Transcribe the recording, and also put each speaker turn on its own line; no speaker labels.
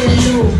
to you.